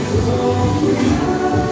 Oh,